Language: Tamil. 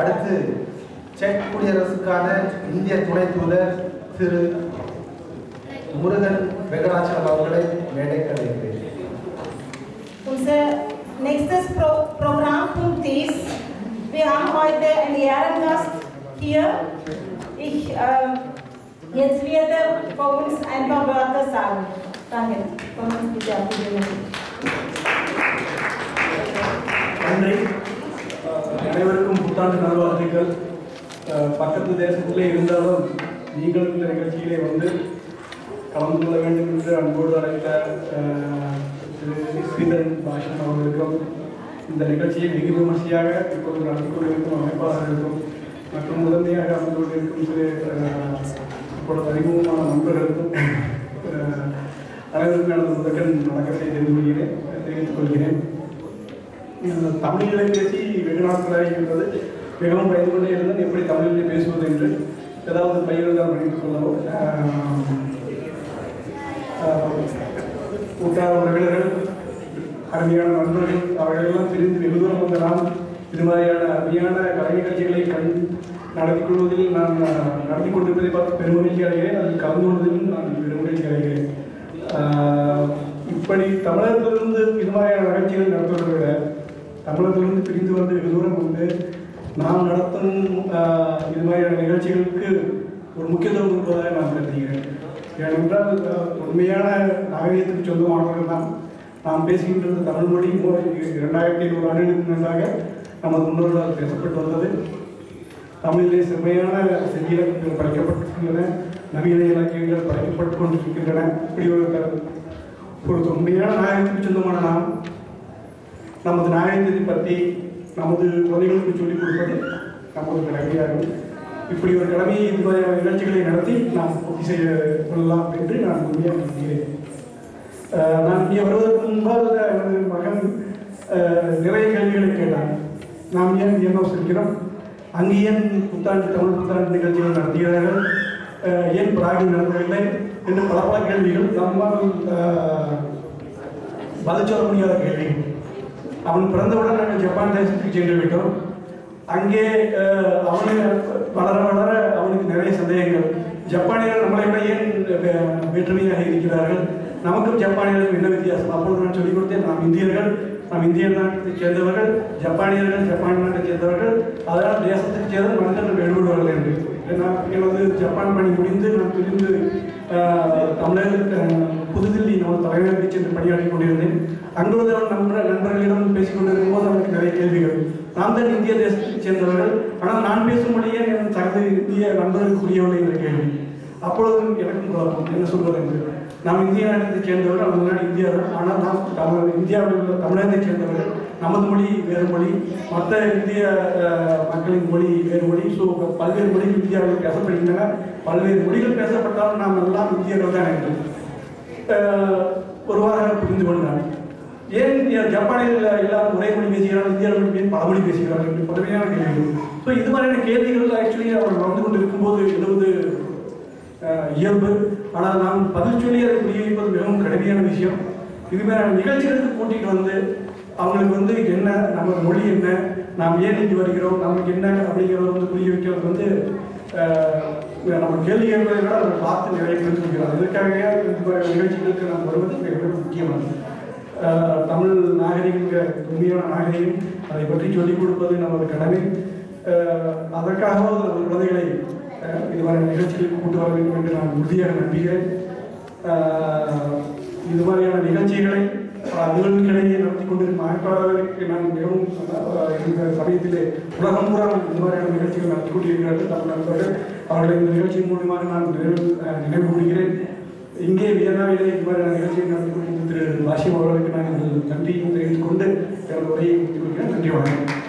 அடுத்து செக் குடியரசுக்கான இந்திய துணை தூதர் திரு முருகன் வெங்கடாச்சலம் அவர்களை மேடைக்கு அழைக்கிறேன் Unser nächstes Pro Programmpunkt ist, wir haben heute einen Ehrengast hier. Ich äh, jetzt werde vor uns ein paar Wörter sagen. Danke. Kommen Sie bitte auf die Bühne. புத்தாண்டு நல்வாழ்த்துக்கள். பக்கத்து தேசத்திலே இருந்தாலும் நீங்கள் இந்த நிகழ்ச்சியிலே வந்து கலந்து கொள்ள வேண்டும் என்று அன்போடு அழைத்த திரு ஸ்ரீதரன் பாஷன் அவர்களுக்கும் இந்த நிகழ்ச்சியை வெகு விமர்சையாக இப்போது நடத்தி கொண்டிருக்கும் அமைப்பாளர்களுக்கும் மற்றும் முதன்மையாக அமைந்து கொண்டிருக்கும் இப்பொழுது அறிமுகமான நண்பர்களுக்கும் அஹ், அனைவருக்கும் முதற்கண் வணக்கத்தை தெரிந்து கொள்கிறேன் தெரிவித்துக் கொள்கிறேன். தமிழிலே பேசி வெகு நாட்களாகி இருந்தது மிகவும் பயந்து கொண்டே இருந்தேன் எப்படி தமிழிலே பேசுவது என்று ஏதாவது பயிர்கள் அப்படின்னு கொள்ளவோ கூட்டாள உறவினர்கள் அருமையான நண்பர்கள் அவர்களெல்லாம் பிரிந்து வெகு தூரம் வந்த நான் இது மாதிரியான அருமையான கலை நிகழ்ச்சிகளை கண் நடத்தி கொள்வதில் நான் நடத்தி கொண்டிருப்பதை பார்த்து பெருமகிழ்ச்சி அடைகிறேன். அதில் கலந்து கொள்வதிலும் நான் பெருமகிழ்ச்சி அடைகிறேன். இப்படி தமிழகத்திலிருந்து இது மாதிரியான நிகழ்ச்சிகள் நடத்துவதை விட தமிழகத்திலிருந்து பிரிந்து வந்து வெகு தூரம் வந்து நாம் நடத்தும் இது மாதிரியான நிகழ்ச்சிகளுக்கு ஒரு முக்கியத்துவம் கொடுப்பதாக நான் கருதுகிறேன். ஏனென்றால் உண்மையான நாகரிகத்துக்கு சொந்தமானவர்கள் தான் நாம் பேசுகின்ற தமிழ் மொழி. இரண்டாயிரத்தி ஐநூறு ஆண்டுகளுக்கு முன்னதாக நமது முன்னோர்களால் பேசப்பட்டு வந்தது. தமிழிலே செம்மையான செய்திகள் படைக்கப்பட்டிருக்கின்றன நவீன இலக்கியங்கள் படைக்கப்பட்டு கொண்டிருக்கின்றன. இப்படி ஒரு ஒரு தொன்மையான நாகரிகத்துக்கு சொந்தமான நாம் நமது நாகரிகத்தை பற்றி நமது குழந்தைகளுக்கு சொல்லிக் கொடுப்பது நமது கடமையாகும். இப்படி ஒரு கடமையை இந்த நிகழ்ச்சிகளை நடத்தி நாம் பூர்த்தி செய்ய கொள்ளலாம் என்று நான் உண்மையாக நினைக்கிறேன் நான் இங்கே வருவதற்கு முன்பாக எனது மகன் நிறைய கேள்விகளை கேட்டான். நாம் ஏன் என்ன இருக்கிறோம் அங்கு ஏன் புத்தாண்டு தமிழ் புத்தாண்டு நிகழ்ச்சிகள் நடத்துகிறார்கள்? ஏன் பிராகி நடந்தவில்லை என்று பல பல கேள்விகள் நம்மால் அஹ், பதில் சொல்ல முடியாத கேள்விகள். அவன் பிறந்தவுடன் நாங்கள் ஜப்பான் தேசத்துக்கு சென்று விட்டோம். அங்கே அஹ், அவனு வளர வளர அவனுக்கு நிறைய சந்தேகங்கள். ஜப்பானியர்கள் நம்மளை விட ஏன் வேற்றுமையாக இருக்கிறார்கள்? நமக்கும் ஜப்பானியர்களுக்கும் என்ன வித்தியாசம்? அப்பொழுது நான் சொல்லிக் கொடுத்தேன் நாம் இந்தியர்கள் நாம் இந்திய நாட்டை சேர்ந்தவர்கள் ஜப்பானியர்கள் ஜப்பான் நாட்டை சேர்ந்தவர்கள் அதனால் தேசத்துக்கு சேர்ந்த மனிதர்கள் வெளிவிடுவார்கள் என்று. நான் எனது ஜப்பான் பணி முடிந்து நான் பிரிந்து அஹ், தமிழக அஹ், புதுதில்லி நம்ம தலைநகருக்கு சென்று பணியாற்றி கொண்டிருந்தேன். அங்குள்ள நண்பர் நண்பர்களிடம் பேசிக் கொண்டிருக்கும் போது அவனுக்கு நிறைய கேள்விகள். நாம் தான் இந்திய தேசத்தைச் சேர்ந்தவர்கள். ஆனால் நான் பேசும் மொழியே என் தனது இந்திய நண்பர்களுக்குரியவர்கள் என்ற கேள்வி. அப்பொழுதும் எனக்கும் குழப்பம். என்ன சொல்வது என்று. நாம் இந்திய நாட்டத்தைச் சேர்ந்தவர்கள் அவங்க நாடு இந்தியா தான் ஆனால் நாம் இந்தியாவில் உள்ள தமிழகத்தைச் சேர்ந்தவர்கள். நமது மொழி வேறு மொழி. மற்ற இந்திய மக்களின் மொழி வேறு மொழி. ஸோ பல்வேறு மொழிகள் இந்தியாவில் பேசப்படுகின்றன. பல்வேறு மொழிகள் பேசப்பட்டாலும் நாம் எல்லாம் இந்தியர்கள் தான் என்று. ஒருவாக புரிந்து கொண்டான் ஏன் ஜப்பானில் எல்லாரும் ஒரே மொழி பேசுகிறார்கள் இந்தியாவில் ஏன் பல மொழி பேசுகிறார்கள் என்று பதவியான கேள்வி ஸோ இது மாதிரியான கேள்விகள் ஆக்சுவலி அவர் வந்து கொண்டு இருக்கும்போது எழுபது இயல்பு. ஆனால் நாம் பதில் சொல்லி அதை புரிய வைப்பது மிகவும் கடுமையான விஷயம். இதுமாதிரி நிகழ்ச்சிகளுக்கு கூட்டிகிட்டு வந்து அவங்களுக்கு வந்து என்ன மொழி என்ன? நாம் ஏன் இங்கு வருகிறோம்? நமக்கு என்ன அப்படிங்கிறத வந்து புரிய வைக்கிறது வந்து நம்ம கேள்வி கேட்பதை விட அதை பார்த்து நிறைய புரிஞ்சுக்கிறோம் அதற்காகவே இந்த நிகழ்ச்சிகளுக்கு நாம் வருவது மிக மிக முக்கியமானது. தமிழ் நாகரிக உண்மையான நாகரிகம் அதை பற்றி சொல்லிக் கொடுப்பது நமது கடமை. அதற்காக நமது குழந்தைகளை இதுவரை இது நிகழ்ச்சிகளுக்கு கூட்டு வர வேண்டும் என்று நான் உறுதியாக நம்புகிறேன். இது மாதிரியான நிகழ்ச்சிகளை பல நடத்தி கொண்டிருக்கும் அமைப்பாளர்களுக்கு நான் மிகவும் இந்த சமயத்திலே உலகம் பூரா இந்த மாதிரியான நிகழ்ச்சிகள் நடத்தி கொண்டிருக்கிறார்கள். தமிழ் நண்பர்கள் அவர்களை இந்த நிகழ்ச்சியின் மூலியமாக நான் நினைவு நினைவு கூறுகிறேன். இங்கே வியன்னாவிலே இந்த மாதிரியான நிகழ்ச்சியை நடத்தி கொண்டிருக்கும் திரு வாஷிம் அவர்களுக்கு நான் நன்றியும் தெரிவித்துக் கொண்டு எனது உரையை முடித்துக் கொள்கிறேன். நன்றி வணக்கம்.